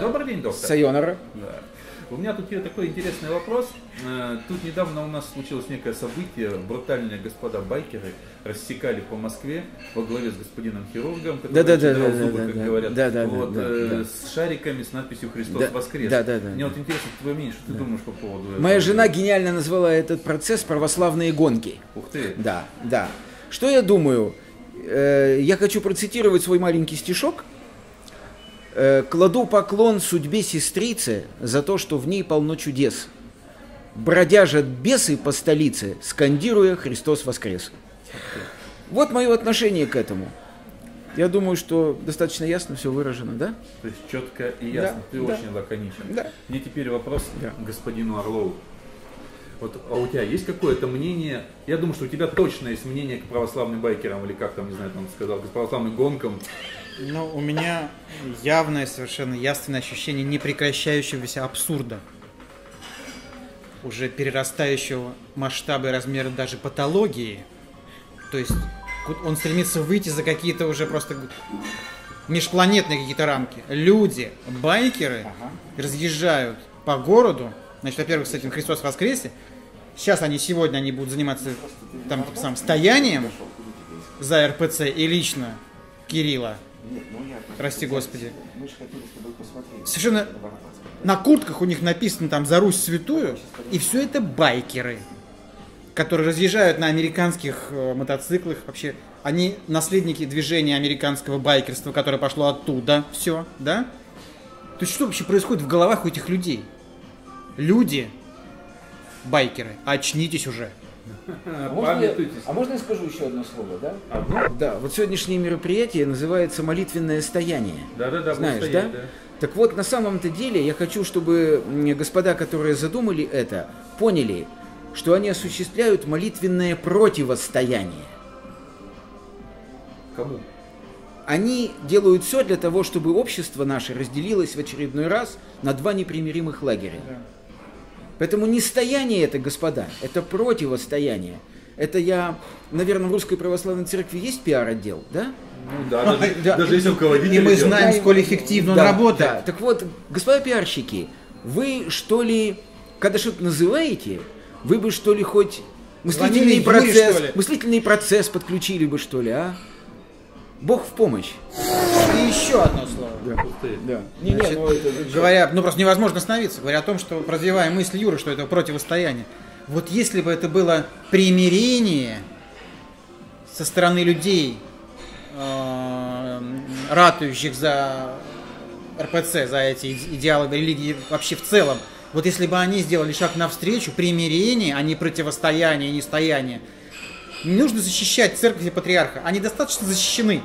Добрый день, доктор. Сайонара. Да. У меня тут такой интересный вопрос. Э, Тут недавно у нас случилось некое событие. Брутальные господа байкеры рассекали по Москве во главе с господином хирургом, который Да-да-да, чедрал да-да, зубы, да, как да. говорят, вот, да, э, да. с шариками с надписью «Христос Да, воскрес». да-да-да. Мне вот интересно твое мнение, что ты думаешь по поводу этого? Моя жена гениально назвала этот процесс православные гонки. Ух ты. Да, да. Что я думаю? Э, Я хочу процитировать свой маленький стишок. Э, «Кладу поклон судьбе сестрицы за то, что в ней полно чудес. Бродяжат бесы по столице, скандируя «Христос воскрес». Вот мое отношение к этому. Я думаю, что достаточно ясно все выражено, да? То есть четко и ясно. Да, ты да. очень лаконичен. Да. Мне теперь вопрос Да. господину Орлову. Вот, а у тебя есть какое-то мнение? Я думаю, что у тебя точно есть мнение к православным байкерам, или как там, не знаю, там сказал, к православным гонкам. Ну, у меня явное, совершенно ясное ощущение непрекращающегося абсурда. Уже перерастающего масштаба и размера даже патологии. То есть он стремится выйти за какие-то уже просто межпланетные какие-то рамки. Люди, байкеры разъезжают по городу. Значит, во-первых, с этим Христос воскресе. Сейчас они, сегодня они будут заниматься там, типа, самым стоянием за РПЦ и лично Кирилла. Прости Господи. Совершенно на куртках у них написано там «За Русь святую», и все это байкеры, которые разъезжают на американских э, мотоциклах. Вообще, они наследники движения американского байкерства, которое пошло оттуда. Все, да? То есть что вообще происходит в головах у этих людей? Люди, байкеры, очнитесь уже. А можно я скажу еще одно слово, да? Одно? Да, вот сегодняшнее мероприятие называется «Молитвенное стояние». Да-да-да, Знаешь, да? да. Так вот, на самом-то деле, я хочу, чтобы господа, которые задумали это, поняли, что они осуществляют молитвенное противостояние. Кому? Они делают все для того, чтобы общество наше разделилось в очередной раз на два непримиримых лагеря. Поэтому не стояние это, господа, это противостояние. Это я, наверное, в Русской Православной Церкви есть пиар-отдел, да? Ну да, даже, Да. даже если руководитель И мы идет. знаем, Да, сколь эффективно он Да, работает. да. Так вот, господа пиарщики, вы что ли, когда что-то называете, вы бы что ли хоть мыслительный Звонили процесс, мыслительный процесс подключили бы что ли, а? Бог в помощь. И еще одно слово. Ты. Да. Значит, говоря, ну просто невозможно остановиться, говоря о том, что развивая мысль Юры, что это противостояние. Вот если бы это было примирение со стороны людей, э, ратующих за РПЦ, за эти иде- идеалы религии вообще в целом, вот если бы они сделали шаг навстречу, примирение, а не противостояние, не стояние, не нужно защищать церковь и патриарха, они достаточно защищены.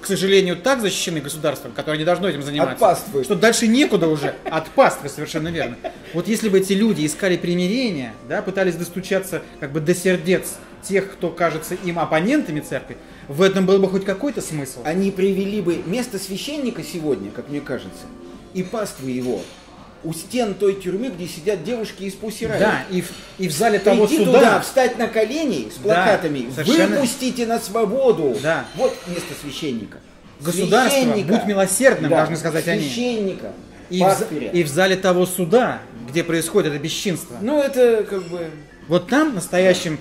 К сожалению, так защищены государством, которое не должно этим заниматься. От паствы. Что дальше некуда уже. От паствы, совершенно верно. Вот если бы эти люди искали примирения, да, пытались достучаться как бы до сердец тех, кто кажется им оппонентами церкви, в этом был бы хоть какой-то смысл. Они привели бы место священника сегодня, как мне кажется, и паствы его у стен той тюрьмы, где сидят девушки из Пусирая. Да, и в, и в зале того Прийти суда... туда, встать на колени с плакатами, совершенно. выпустите на свободу. Да. Вот место священника. Государство, Священника. будь милосердным, Да, должны сказать они. Священника, И в, за- пастыря. и в зале того суда, где происходит это бесчинство. Ну, это как бы Вот там настоящим,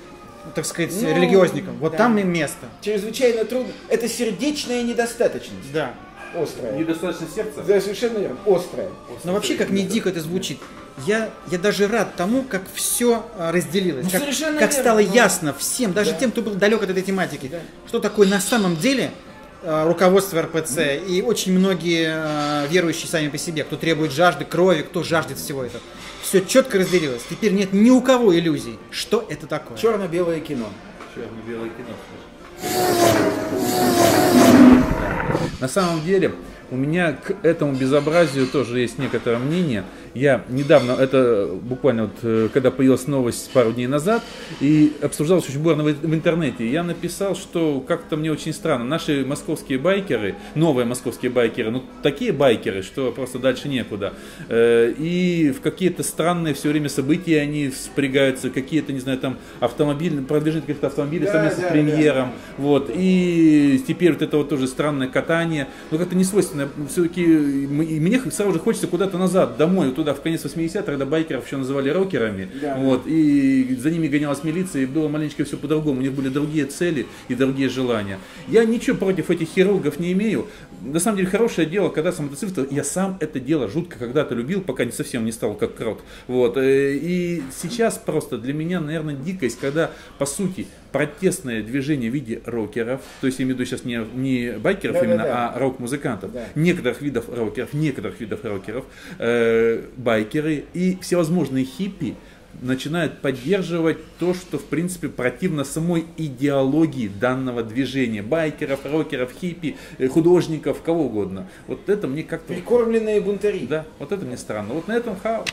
так сказать, Ну, религиозникам, вот да. там им место. чрезвычайно трудно. Это сердечная недостаточность. Да. Острая. Недостаточно сердца? Да, совершенно верно. Острая. Но вообще, как не дико это звучит, я, я даже рад тому, как все разделилось. Ну, как совершенно как верно, стало ну. ясно всем, даже Да. тем, кто был далек от этой тематики, Да. что такое на самом деле э, руководство РПЦ и очень многие э, верующие сами по себе, кто требует жажды крови, кто жаждет всего этого. Все четко разделилось. Теперь нет ни у кого иллюзий, что это такое. Черно-белое кино. Черно-белое кино. На самом деле, у меня к этому безобразию тоже есть некоторое мнение. Я недавно, это буквально вот, э, когда появилась новость пару дней назад, и обсуждалось очень бурно в, в интернете, я написал, что как-то мне очень странно. Наши московские байкеры, новые московские байкеры, ну такие байкеры, что просто дальше некуда. Э, и в какие-то странные все время события они спрягаются, какие-то, не знаю, там автомобили, продвижение каких-то автомобилей Да, совместно да, с премьером. Вот. И теперь вот это вот тоже странное катание. Но как-то не свойственно. Все-таки мне сразу же хочется куда-то назад, домой, туда, в конец 80-х, когда байкеров еще называли рокерами. Да. Вот. И за ними гонялась милиция, и было маленько все по-другому. У них были другие цели и другие желания. Я ничего против этих хирургов не имею. На самом деле хорошее дело, когда сам мотоцикл, я сам это дело жутко когда-то любил, пока не совсем не стал как крот. Вот. Э, И сейчас просто для меня, наверное, дикость, когда, по сути, протестное движение в виде рокеров, то есть я имею в виду сейчас не, не байкеров Да-да-да. именно, а рок-музыкантов, Да. некоторых видов рокеров, некоторых видов рокеров, э, байкеры и всевозможные хиппи начинают поддерживать то, что в принципе противно самой идеологии данного движения. Байкеров, рокеров, хиппи, э, художников, кого угодно. Вот это мне как-то... Прикормленные бунтари. Да, вот это мне странно. Вот на этом хаос.